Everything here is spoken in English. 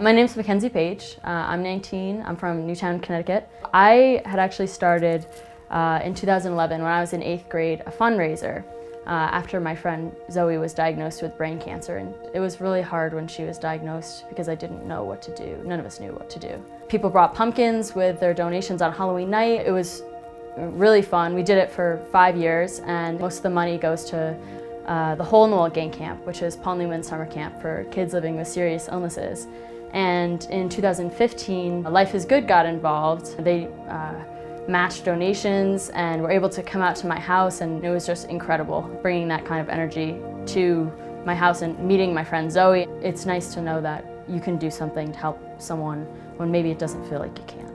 My name's Mackenzie Page. Uh, I'm 19. I'm from Newtown, Connecticut. I had actually started uh, in 2011 when I was in eighth grade a fundraiser uh, after my friend Zoe was diagnosed with brain cancer. And it was really hard when she was diagnosed because I didn't know what to do. None of us knew what to do. People brought pumpkins with their donations on Halloween night. It was really fun. We did it for five years and most of the money goes to uh, the Hole in the Wall Gang Camp, which is Paul Newman Summer Camp for kids living with serious illnesses. And in 2015, Life is Good got involved. They uh, matched donations and were able to come out to my house and it was just incredible bringing that kind of energy to my house and meeting my friend Zoe. It's nice to know that you can do something to help someone when maybe it doesn't feel like you can.